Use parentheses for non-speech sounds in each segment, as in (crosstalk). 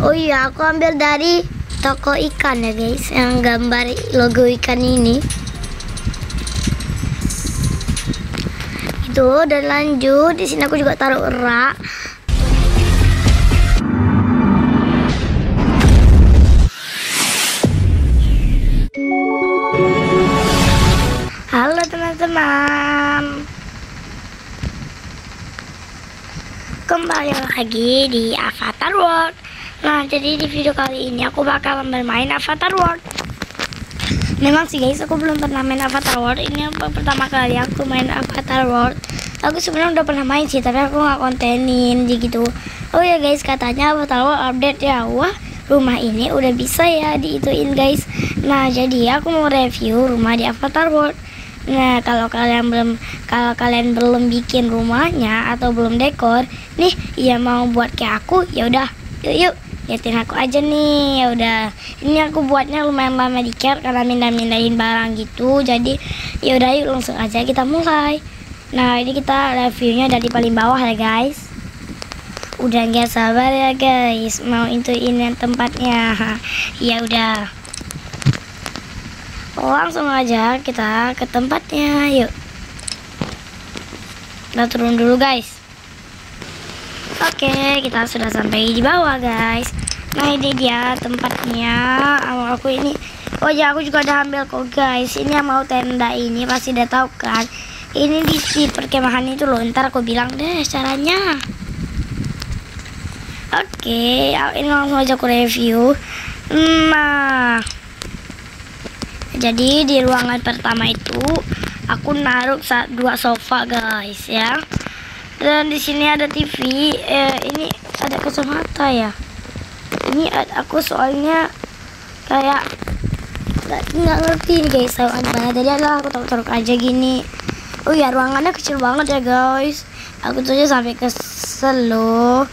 Oh iya, aku ambil dari toko ikan ya guys, yang gambar logo ikan ini. Itu dan lanjut di sini aku juga taruh rak. Halo teman-teman. Kembali lagi di Avatar World. Nah, jadi di video kali ini aku bakal bermain Avatar World. Memang sih guys, aku belum pernah main Avatar World. Ini pertama kali aku main Avatar World. Aku sebenarnya udah pernah main sih, tapi aku nggak kontenin gitu. Oh ya guys, katanya Avatar World update ya. Wah, rumah ini udah bisa ya diituin guys. Nah, jadi aku mau review rumah di Avatar World. Nah, kalau kalian belum kalau kalian belum bikin rumahnya atau belum dekor, nih ya mau buat kayak aku, ya udah, yuk yuk, liatin aku aja nih, ya udah. Ini aku buatnya lumayan lama di care karena mindah-mindahin barang gitu. Jadi, ya udah yuk langsung aja kita mulai. Nah, ini kita reviewnya dari paling bawah ya, guys. Udah nggak sabar ya, guys. Mau intuin yang tempatnya. (laughs) ya udah. Langsung aja kita ke tempatnya, yuk. Kita turun dulu, guys. Oke, kita sudah sampai di bawah, guys. Nah, ini dia tempatnya. Awal aku ini. Oh ya, aku juga udah ambil kok, guys. Ini yang mau tenda ini pasti udah tahu kan. Ini di, di perkemahan itu loh. Ntar aku bilang deh caranya. Oke, ini langsung aja aku review. Nah, jadi di ruangan pertama itu aku naruh dua sofa guys ya. Dan di sini ada TV. Eh, ini ada kacamata ya. Ini aku soalnya kayak nggak ngerti nih guys soalnya. Jadi adalah aku taruh-taruh aja gini. Oh ya ruangannya kecil banget ya guys. Aku tuh aja sampai kesel loh.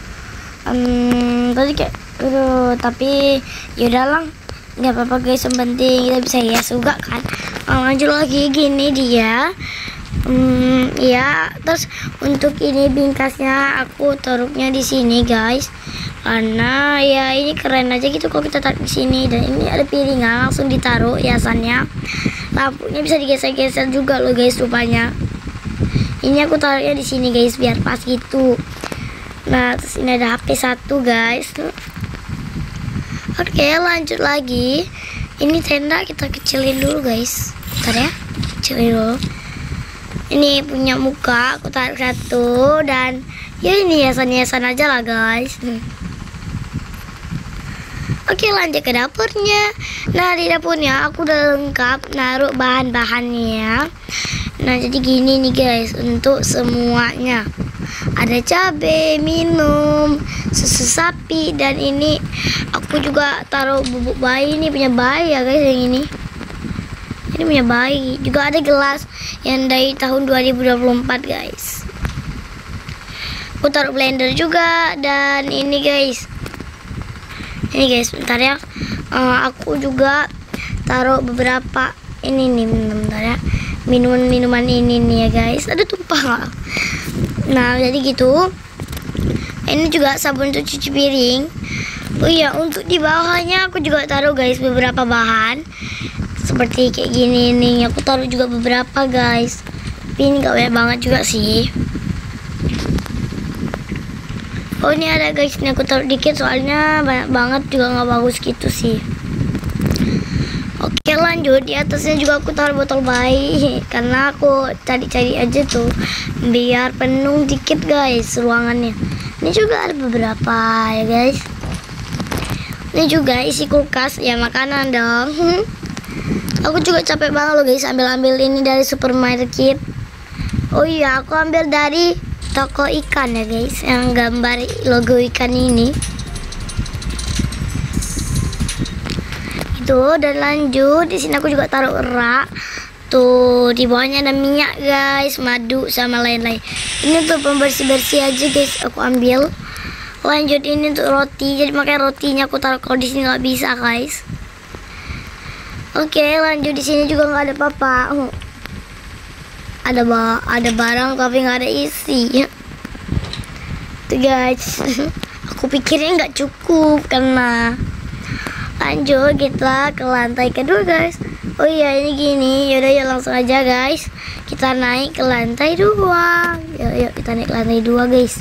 Um, tadi kayak, aduh, tapi yaudah lah nggak apa-apa guys yang penting kita bisa hias juga kan lanjut lagi gini dia hmm, ya terus untuk ini bingkasnya aku taruhnya di sini guys. Karena ya ini keren aja gitu kalau kita taruh di sini. Dan ini ada piringan langsung ditaruh hiasannya. Lampunya bisa digeser-geser juga loh guys rupanya. Ini aku taruhnya di sini guys biar pas gitu. Nah terus ini ada HP satu guys. Oke lanjut lagi. Ini tenda kita kecilin dulu guys. Bentar ya Kecilin dulu Ini punya muka Aku tarik satu Dan ya ini hiasan-hiasan aja lah guys. Oke lanjut ke dapurnya. Nah di dapurnya aku udah lengkap Naruh bahan-bahannya. Nah jadi gini nih guys Untuk semuanya. Ada cabai, minum, susu sapi dan ini aku juga taruh bubuk bayi ini punya bayi ya guys yang ini. Ini punya bayi. Juga ada gelas yang dari tahun 2024 guys. Aku blender juga dan ini guys. Ini guys, bentar ya. Uh, aku juga taruh beberapa ini nih bentar ya. Minuman-minuman ini nih ya guys. Ada tumpah nggak? Nah, jadi gitu. Ini juga sabun untuk cuci piring. Oh iya, untuk di bawahnya aku juga taruh guys beberapa bahan. Seperti kayak gini nih. Aku taruh juga beberapa guys. Tapi ini gak banyak banget juga sih. Oh ini ada guys, ini aku taruh dikit soalnya banyak banget juga nggak bagus gitu sih. Oke lanjut di atasnya juga aku taruh botol bayi (laughs) karena aku cari-cari aja tuh biar penuh dikit guys ruangannya. Ini juga ada beberapa ya guys. Ini juga isi kulkas ya makanan dong. (laughs) Aku juga capek banget loh guys ambil-ambil ini dari supermarket. Oh iya aku ambil dari toko ikan ya guys yang gambar logo ikan ini. Tuh dan lanjut di sini aku juga taruh rak. Tuh di bawahnya ada minyak guys, madu sama lain-lain. Ini tuh pembersih-bersih aja guys aku ambil. Lanjut ini untuk roti. Jadi makanya rotinya aku taruh kalau di sini nggak bisa guys. Oke lanjut di sini juga nggak ada apa-apa. Oh. Ada ba ada barang tapi nggak ada isi. Tuh guys. (laughs) aku pikirnya nggak cukup karena lanjut kita ke lantai kedua guys oh iya ini gini yaudah ya langsung aja guys kita naik ke lantai dua yuk yuk kita naik ke lantai dua guys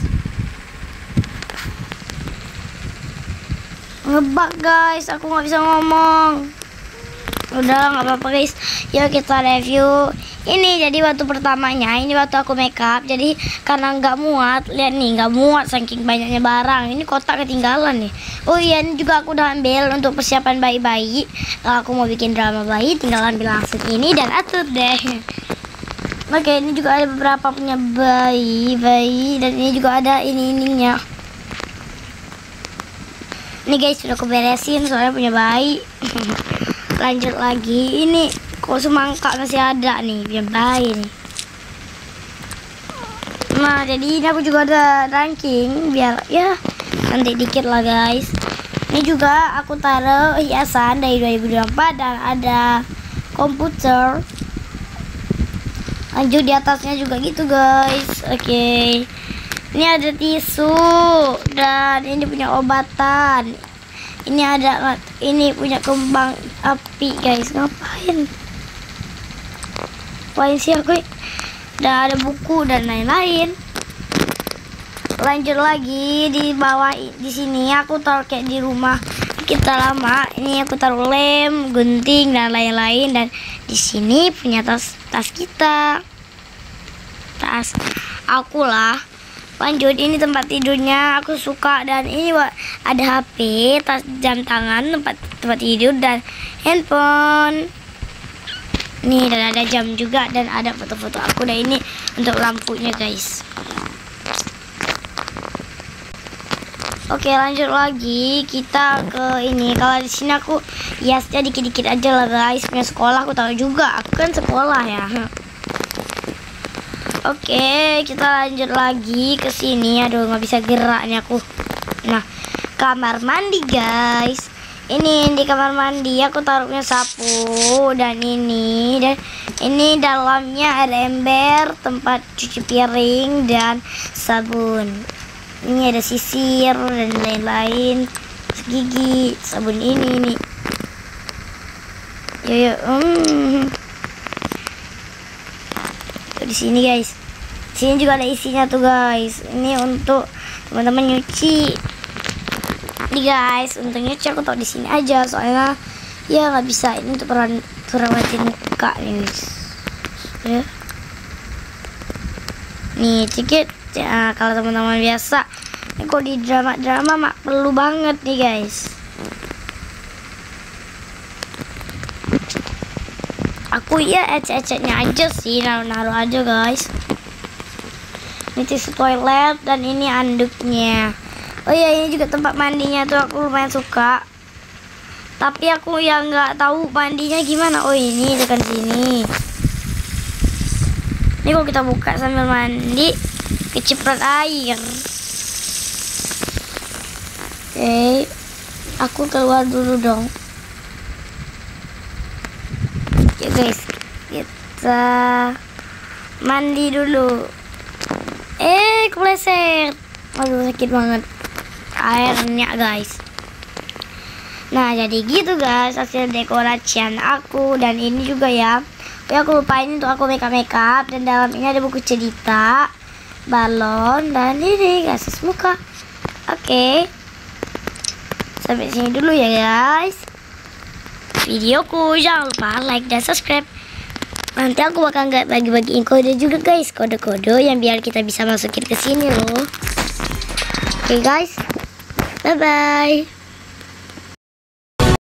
ngebak guys aku nggak bisa ngomong udah nggak apa-apa guys. Yuk kita review. Ini jadi waktu pertamanya. Ini waktu aku makeup. Jadi karena nggak muat lihat nih nggak muat saking banyaknya barang. Ini kotak ketinggalan nih. Oh iya ini juga aku udah ambil untuk persiapan bayi-bayi. Kalau aku mau bikin drama bayi tinggal ambil langsung ini dan atur deh. Oke ini juga ada beberapa punya bayi bayi dan ini juga ada ini ininya ini guys sudah aku beresin soalnya punya bayi (laughs) lanjut lagi. Ini kok semangka masih ada nih biar bayi nih. Nah jadi ini aku juga ada ranking biar ya nanti dikit lah guys. Ini juga aku taruh hiasan dari 2024 dan ada komputer. Lanjut di atasnya juga gitu guys. Oke. Okay ini ada tisu dan ini punya obatan. Ini ada ini punya kembang api guys ngapain? Ngapain sih aku? Dan ada buku dan lain-lain. Lanjut lagi di bawah di sini. Aku taruh kayak di rumah. Kita lama. Ini aku taruh lem gunting dan lain-lain. Dan di sini punya tas tas kita. Tas aku lah. Lanjut ini tempat tidurnya. Aku suka. Dan ini ada HP tas jam tangan tempat tempat tidur dan handphone. Nih dan ada jam juga dan ada foto-foto aku. Dan ini untuk lampunya guys. Oke lanjut lagi. Kita ke ini. Kalau di sini aku hiasnya dikit-dikit aja lah guys. Punya sekolah aku tahu juga. Aku kan sekolah ya. Oke, kita lanjut lagi ke sini. Aduh, nggak bisa gerak nih aku. Nah, kamar mandi, guys. Ini di kamar mandi aku taruhnya sapu dan ini dan ini dalamnya ada ember, tempat cuci piring dan sabun. Ini ada sisir dan lain-lain. Gigi, sabun ini nih. Yo yo, hmm di sini guys sini juga ada isinya tuh guys ini untuk teman-teman nyuci guys untuk nyuci aku tau di sini aja soalnya ya nggak bisa ini untuk peran perawatin muka nih guys. Ya. Nih sedikit ya kalau teman-teman biasa ini kok di drama-drama mak perlu banget nih guys. Aku ya ecet-ecetnya aja sih naruh-naruh aja guys. Ini tisu toilet dan ini anduknya oh iya ini juga tempat mandinya tuh aku lumayan suka. Tapi aku yang nggak tahu mandinya gimana. Oh ini dekat sini. Ini kalau kita buka sambil mandi keciprat air. Oke okay. aku keluar dulu dong. Ya guys. Kita mandi dulu. Eh kepleset. Aduh sakit banget airnya guys. Nah jadi gitu guys hasil dekorasian aku. Dan ini juga ya. Ya aku lupain untuk aku makeup makeup dan dalam ini ada buku cerita balon dan ini gasis muka oke. Okay. sampai sini dulu ya guys. Videoku jangan lupa like dan subscribe. Nanti aku bakal nggak bagi-bagiin kode juga guys. Kode-kode yang biar kita bisa masukin ke sini loh. Oke okay, guys Bye-bye.